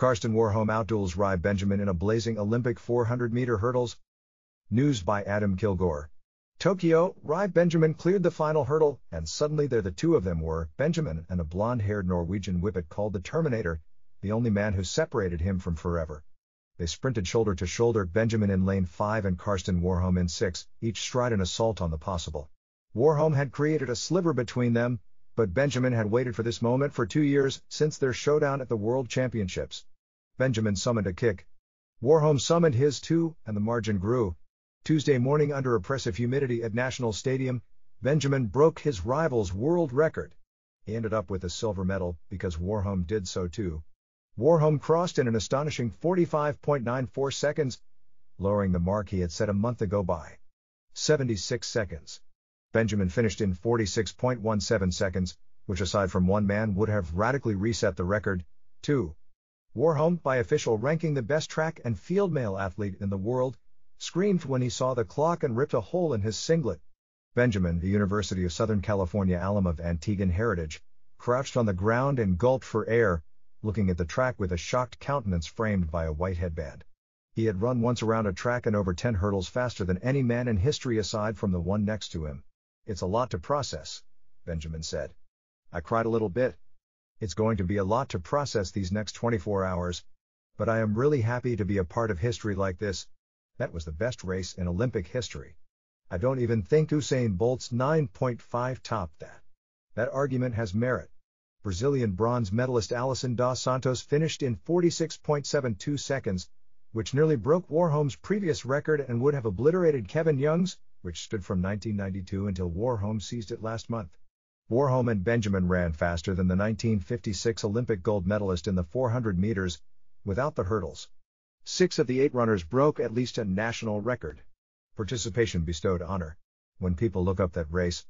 Karsten Warholm outduels Rai Benjamin in a blazing Olympic 400 meter hurdles. News by Adam Kilgore. Tokyo, Rai Benjamin cleared the final hurdle, and suddenly there the two of them were, Benjamin and a blonde-haired Norwegian whippet called the Terminator, the only man who separated him from forever. They sprinted shoulder to shoulder, Benjamin in lane 5 and Karsten Warholm in 6, each stride an assault on the possible. Warholm had created a sliver between them, but Benjamin had waited for this moment for two years, since their showdown at the World Championships. Benjamin summoned a kick. Warholm summoned his too, and the margin grew. Tuesday morning under oppressive humidity at National Stadium, Benjamin broke his rival's world record. He ended up with a silver medal, because Warholm did so too. Warholm crossed in an astonishing 45.94 seconds, lowering the mark he had set a month ago by 76 seconds. Benjamin finished in 46.17 seconds, which aside from one man would have radically reset the record. 2. Warholm, by official ranking the best track and field male athlete in the world, screamed when he saw the clock and ripped a hole in his singlet. Benjamin, the University of Southern California alum of Antiguan heritage, crouched on the ground and gulped for air, looking at the track with a shocked countenance framed by a white headband. He had run once around a track and over 10 hurdles faster than any man in history aside from the one next to him. It's a lot to process, Benjamin said. I cried a little bit. It's going to be a lot to process these next 24 hours. But I am really happy to be a part of history like this. That was the best race in Olympic history. I don't even think Usain Bolt's 9.5 topped that. That argument has merit. Brazilian bronze medalist Alison dos Santos finished in 46.72 seconds, which nearly broke Warholm's previous record and would have obliterated Kevin Young's, which stood from 1992 until Warholm seized it last month. Warholm and Benjamin ran faster than the 1956 Olympic gold medalist in the 400 meters, without the hurdles. Six of the eight runners broke at least a national record. Participation bestowed honor. When people look up that race,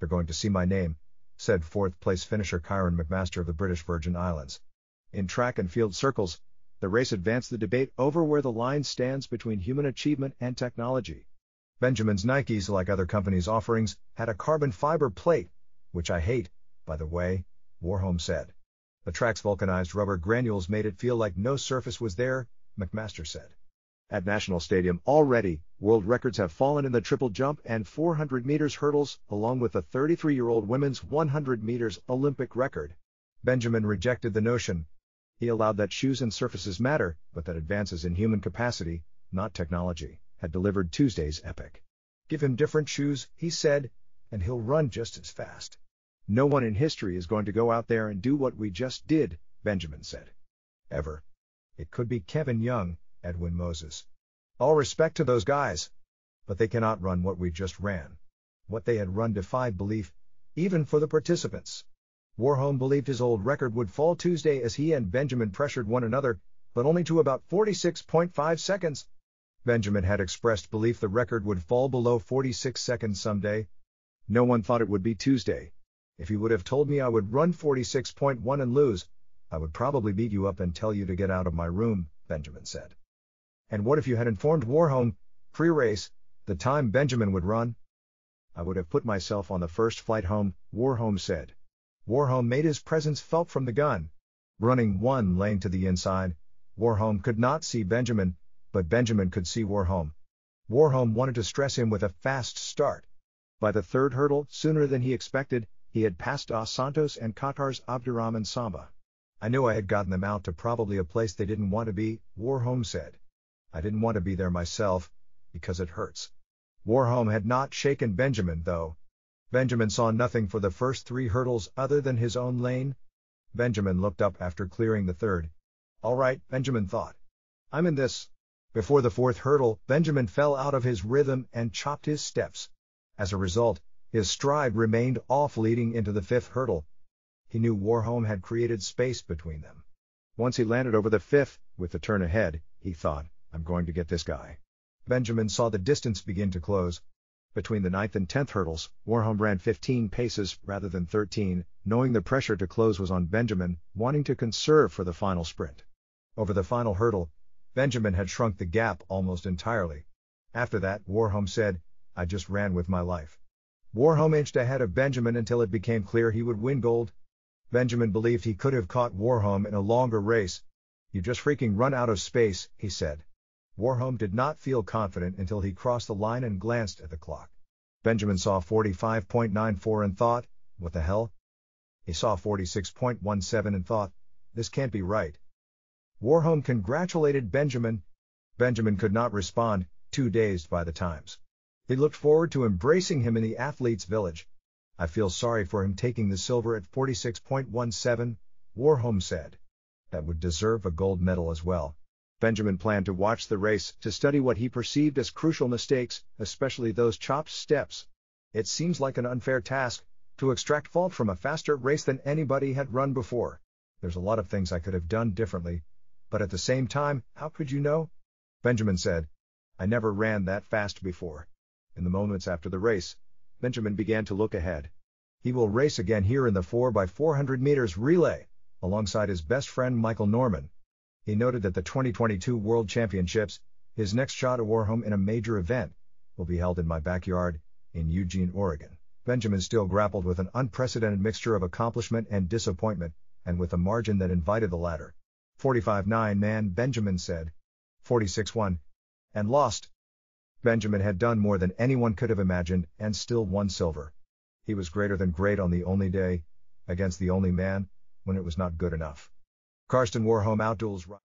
they're going to see my name, said fourth place finisher Kyron McMaster of the British Virgin Islands. In track and field circles, the race advanced the debate over where the line stands between human achievement and technology. Benjamin's Nikes, like other companies' offerings, had a carbon fiber plate, which I hate, by the way, Warholm said. The track's vulcanized rubber granules made it feel like no surface was there, McMaster said. At National Stadium already, world records have fallen in the triple jump and 400 meters hurdles, along with the 33 year old women's 100 meters Olympic record. Benjamin rejected the notion. He allowed that shoes and surfaces matter, but that advances in human capacity, not technology had delivered Tuesday's epic. Give him different shoes, he said, and he'll run just as fast. No one in history is going to go out there and do what we just did, Benjamin said. Ever. It could be Kevin Young, Edwin Moses. All respect to those guys. But they cannot run what we just ran. What they had run defied belief, even for the participants. Warholm believed his old record would fall Tuesday as he and Benjamin pressured one another, but only to about 46.5 seconds. Benjamin had expressed belief the record would fall below 46 seconds someday. No one thought it would be Tuesday. If you would have told me I would run 46.1 and lose, I would probably beat you up and tell you to get out of my room, Benjamin said. And what if you had informed Warholm, pre-race, the time Benjamin would run? I would have put myself on the first flight home, Warholm said. Warholm made his presence felt from the gun. Running one lane to the inside, Warholm could not see Benjamin, but Benjamin could see Warholm. Warholm wanted to stress him with a fast start. By the third hurdle, sooner than he expected, he had passed Dos Santos and Qatar's Abderrahman Samba. I knew I had gotten them out to probably a place they didn't want to be, Warholm said. I didn't want to be there myself, because it hurts. Warholm had not shaken Benjamin, though. Benjamin saw nothing for the first three hurdles other than his own lane. Benjamin looked up after clearing the third. All right, Benjamin thought. I'm in this. Before the fourth hurdle, Benjamin fell out of his rhythm and chopped his steps. As a result, his stride remained off leading into the fifth hurdle. He knew Warholm had created space between them. Once he landed over the fifth, with the turn ahead, he thought, I'm going to get this guy. Benjamin saw the distance begin to close. Between the ninth and tenth hurdles, Warholm ran 15 paces rather than 13, knowing the pressure to close was on Benjamin, wanting to conserve for the final sprint. Over the final hurdle, Benjamin had shrunk the gap almost entirely. After that, Warholm said, I just ran with my life. Warholm inched ahead of Benjamin until it became clear he would win gold. Benjamin believed he could have caught Warholm in a longer race. You just freaking run out of space, he said. Warholm did not feel confident until he crossed the line and glanced at the clock. Benjamin saw 45.94 and thought, what the hell? He saw 46.17 and thought, this can't be right. Warholm congratulated Benjamin. Benjamin could not respond, too dazed by the times. He looked forward to embracing him in the athletes' village. I feel sorry for him taking the silver at 46.17, Warholm said. That would deserve a gold medal as well. Benjamin planned to watch the race to study what he perceived as crucial mistakes, especially those chopped steps. It seems like an unfair task to extract fault from a faster race than anybody had run before. There's a lot of things I could have done differently, but at the same time, how could you know? Benjamin said, I never ran that fast before. In the moments after the race, Benjamin began to look ahead. He will race again here in the 4x400 meters relay, alongside his best friend Michael Norman. He noted that the 2022 World Championships, his next shot at Warholm in a major event, will be held in my backyard, in Eugene, Oregon. Benjamin still grappled with an unprecedented mixture of accomplishment and disappointment, and with a margin that invited the latter. 45-9 man, Benjamin said. 46-1. And lost. Benjamin had done more than anyone could have imagined, and still won silver. He was greater than great on the only day, against the only man, when it was not good enough. Karsten Warholm outduels